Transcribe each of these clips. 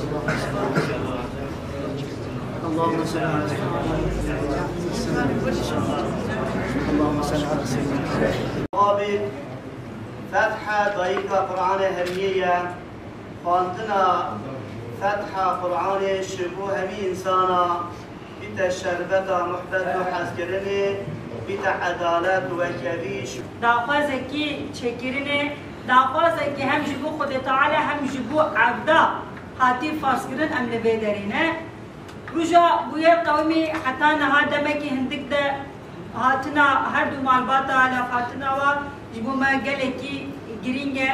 اللهم صل على اللهم صل على سيدنا مقابل فتحة ضيقة قرآن همية خاندنا فتحة قرآن شبو همي إنسانا بتا شربتا محبت وحسكرني بتا عدالت وكبيش دعوازة كي تشكرني دعوازة كي هم جبو خد تعالى هم جبو عبدا هاتی فارس کردن ام لبه دارینه روژا بویه قومی حتی نها دمکی هندک ده هاتنا هر دو مالباتا لف هاتنا و جبو ما گلکی گرینگه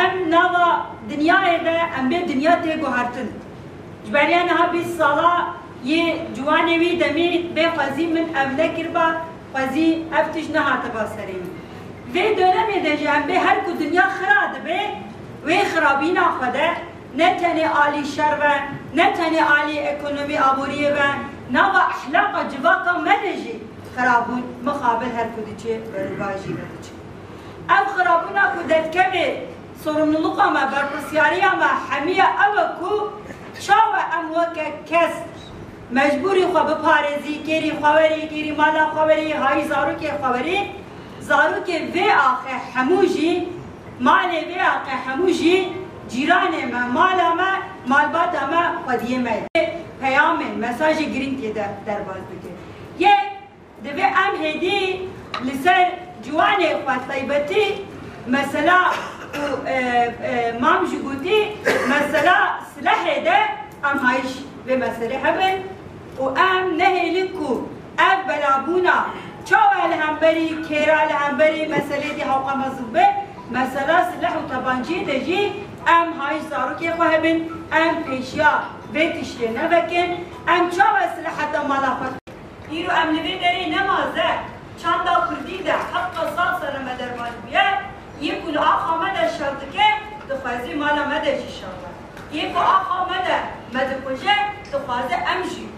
ام نوا دنیا ده ام به دنیا تیگو هرتن جبریان ها بیس سالا یه جوانوی دمی به خزی من ام نکر با خزی افتش نهاته با سریم وی دونه می ده جنبه هر کو دنیا خرا دبه وی خرابینا خدا نتني علي شربة نتني علي اكونومي ابوريه و نوا احلاق جواقا ملجي خرابون مقابل هر كودچه برواجي بدچه ام خرابونا كودت كبه sorumluluk ama berpisyari ama hemiye ev e ku çawa e em weke kes mecburi xwe biparêzî kêrî xwewerê kêrî mala xwewerê hayî zarokê xwewerê zarokê vê axê hemû jî malê vê axê hemû jî Cîranê me, mala me, malbata me, xwediyê me ye. Peyamên, mesajê girîng tê derbas dike. Yek, divê em hêdî li ser ciwanê xwe taybetî mesela mam ji gotî mesela silahê de em hayîş vê meselê hebin û em nehêlin ku ev belabûna çawa li hemberî kêra li hemberî meselê dî hewqa mezûbê مثلا سلاح و تبانچه دجی ام هاي زاروكي خوهبن ام بيشيا بيتشتي نبكن ام چاو اسلحة ملافق ايرو ام لبي داري نمازه چند کردی ده حق قصاص رمه درمان بیه یک کل آخا مده شرط که دخوازی مالا مده جی شرط یک آخا مده مده کجه دخوازه ام جی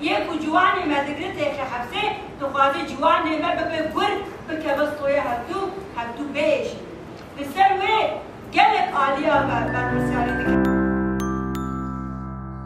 یک جوانی مدگره تیخی حبسه دخوازه جوانی مده I'm sorry.